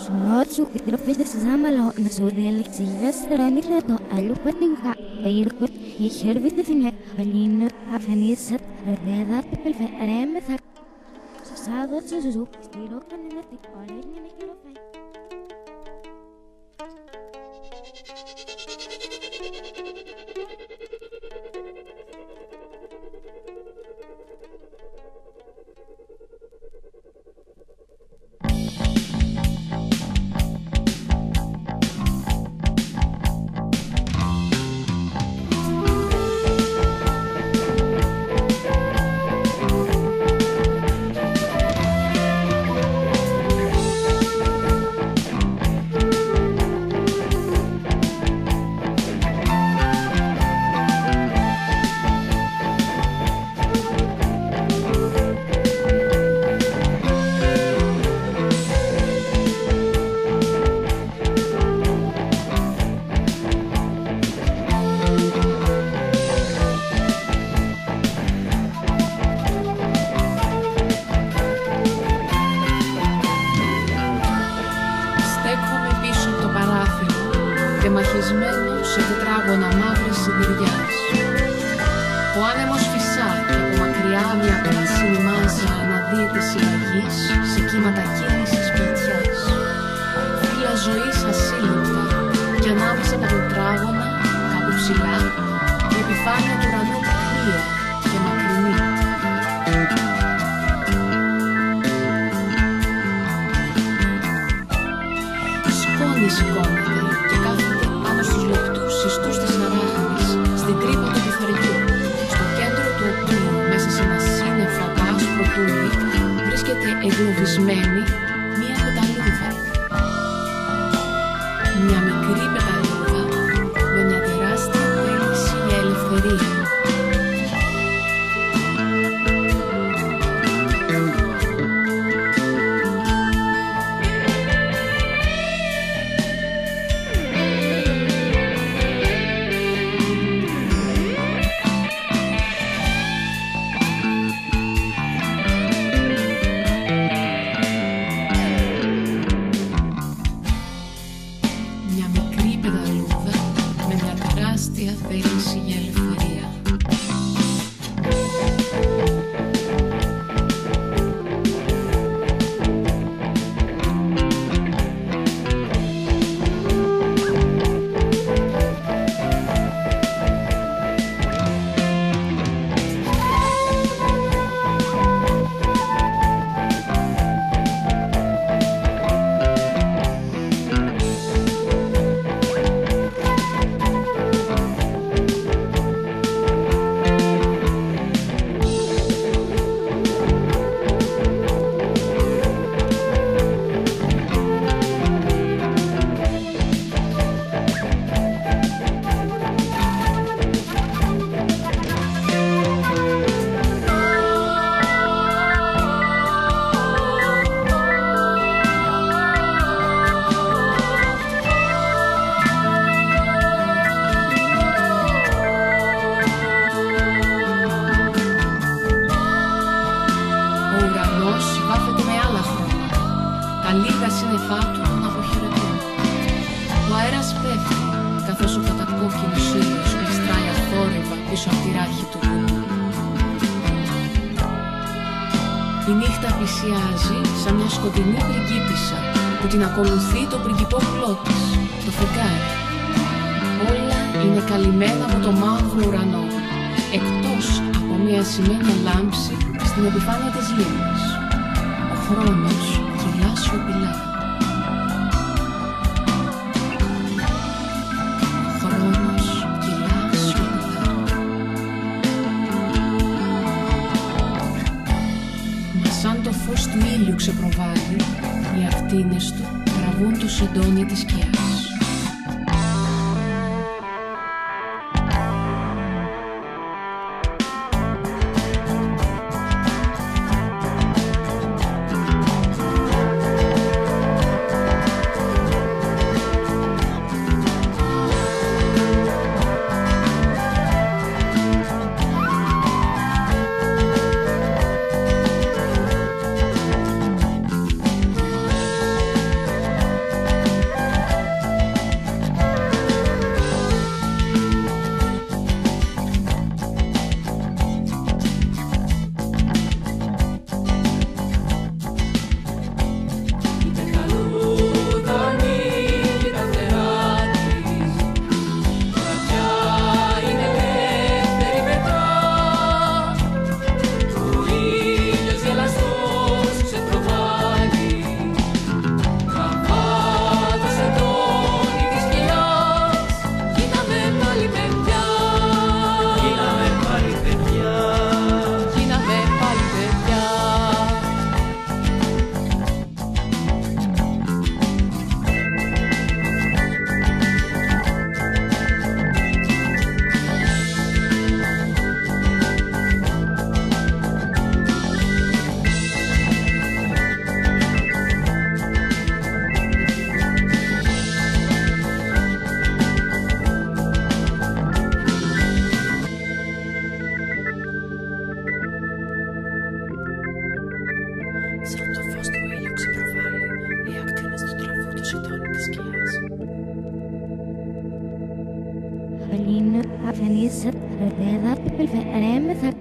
Στο όξο τη τροπή τη ζάμαλο, να σου δει ελεξιέστερα, η χέρβη τη φυνέ, αλλήνε, αφανίστερα, αρτέδα, πελφερέ μεθά. Στο σάδο τη. Τεμαχισμένο σε τετράγωνα μαύρης συντηριάς. Ο άνεμος φυσά και από μακριά μια πράσινη μάζα αναδύεται συλλαγής σε κύματα κίνησης πλατιάς. Φύλλα ζωής ασύλληπτα και ανάμεσα από τα τετράγωνα, κάπου ψηλά, η επιφάνεια του εγκλωβισμένη μία πεταλούδα. Μια μικρή πεταλούδα βάφεται με άλλα χρώματα. Τα λίγα σύννεφά του τον αποχαιρετούν. Ο αέρας πέφτει, καθώς ο κατακόκκινος ήλιος γλιστράει αθόρυβα πίσω από τη ράχη του βουνού. Η νύχτα πλησιάζει σαν μια σκοτεινή πριγκίπισσα που την ακολουθεί το πριγκυπόπουλό της, το φεγγάρι. Όλα είναι καλυμμένα από το μαύρο ουρανό, εκτός από μια σημαίνια λάμψη στην επιφάνεια της λίμνης. Ο χρόνος κυλά σιωπηλά. Ο χρόνος κυλά σιωπηλά. Μα σαν το φως του ήλιου ξεπροβάλλει, οι ακτίνες του τραβούν το σεντόνι της σκιάς. عشان يسد الرياضات بالفقران مثل